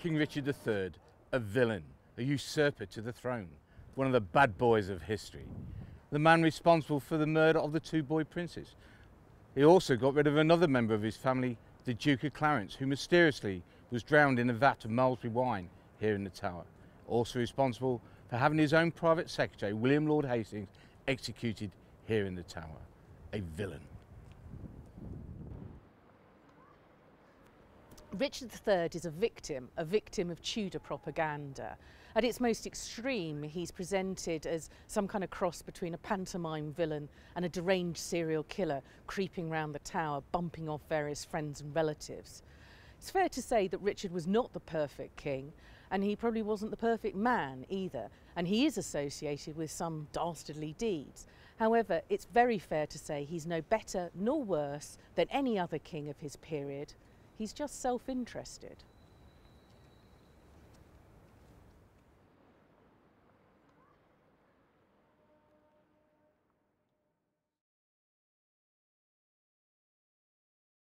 King Richard III, a villain, a usurper to the throne, one of the bad boys of history, the man responsible for the murder of the two boy princes. He also got rid of another member of his family, the Duke of Clarence, who mysteriously was drowned in a vat of Malmsey wine here in the Tower. Also responsible for having his own private secretary, William Lord Hastings, executed here in the Tower. A villain. Richard III is a victim, a victim of Tudor propaganda. At its most extreme, he's presented as some kind of cross between a pantomime villain and a deranged serial killer creeping round the tower, bumping off various friends and relatives. It's fair to say that Richard was not the perfect king, and he probably wasn't the perfect man either, and he is associated with some dastardly deeds. However, it's very fair to say he's no better nor worse than any other king of his period. He's just self interested.